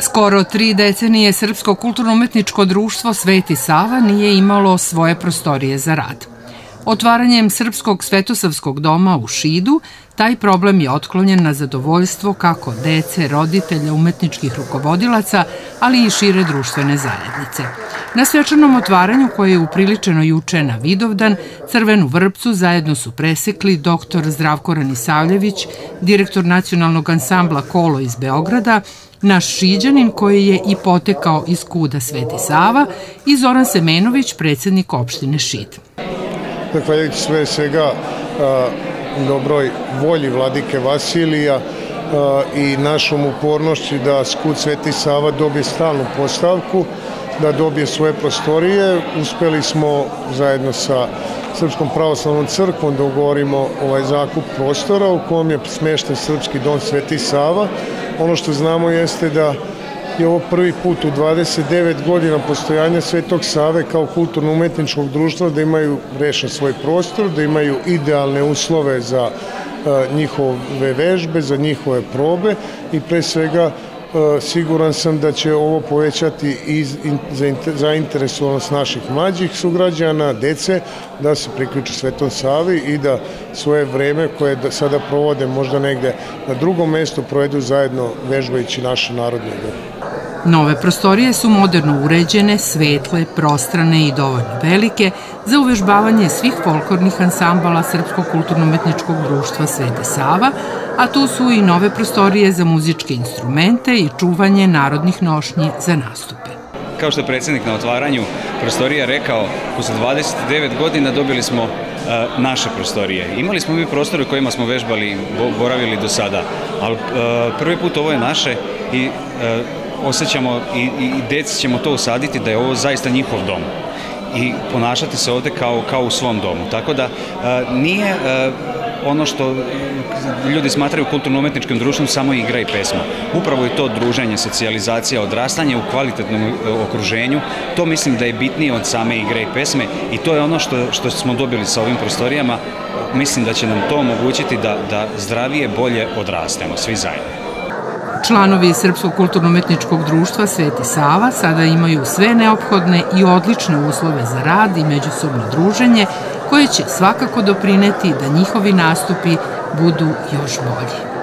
Skoro tri decenije Srpsko kulturno-umetničko društvo Sveti Sava nije imalo svoje prostorije za rad. Otvaranjem Srpskog svetosavskog doma u Šidu, taj problem je otklonjen na zadovoljstvo kako dece, roditelja, umetničkih rukovodilaca, ali i šire društvene zajednice. Na svečanom otvaranju koje je upriličeno juče na Vidovdan, Crvenu vrpcu zajedno su presekli dr. Zdravko Ranisavljević, direktor nacionalnog ansambla Kolo iz Beograda, naš šiđanin koji je i potekao iz kuda Sveti Sava i Zoran Semenović, predsednik opštine Šid. Zahvaljujući sve svega dobroj volji vladike Vasilija i našom upornošću da skud Sveti Sava dobije stalnu postavku, da dobije svoje prostorije. Uspeli smo zajedno sa Srpskom pravoslavnom crkvom da ugovorimo ovaj zakup prostora u kom je smešten Srpski dom Sveti Sava. Ono što znamo jeste da je ovo prvi put u 29 godina postojanja Svetog Save kao kulturno-umetničkog društva da imaju rešen svoj prostor, da imaju idealne uslove za njihove vežbe, za njihove probe i pre svega siguran sam da će ovo povećati i zainteresovanost naših mlađih sugrađana, dece, da se priključe Svetom Savi i da svoje vreme koje sada provode možda negde na drugom mestu provedu zajedno vežbajući naše narodne igre. Nove prostorije su moderno uređene, svetle, prostrane i dovoljno velike za uvežbavanje svih folklornih ansambala Srpskog kulturno-umetničkog društva Svete Sava, a tu su i nove prostorije za muzičke instrumente i čuvanje narodnih nošnji za nastupe. Kao što je predsednik na otvaranju prostorija rekao, posle 29 godina dobili smo uh, naše prostorije. Imali smo mi prostore u kojima smo vežbali, boravili do sada, ali uh, prvi put ovo je naše i uh, osjećamo i, i, i deci ćemo to usaditi da je ovo zaista njihov dom i ponašati se ovde kao, kao u svom domu. Tako da nije ono što ljudi smatraju kulturno-umetničkim društvom samo igra i pesma. Upravo je to druženje, socijalizacija, odrastanje u kvalitetnom e, okruženju. To mislim da je bitnije od same igre i pesme i to je ono što, što smo dobili sa ovim prostorijama. Mislim da će nam to omogućiti da, da zdravije, bolje odrastemo, svi zajedno. Članovi Srpskog kulturno-umetničkog društva Sveti Sava sada imaju sve neophodne i odlične uslove za rad i međusobno druženje koje će svakako doprineti da njihovi nastupi budu još bolji.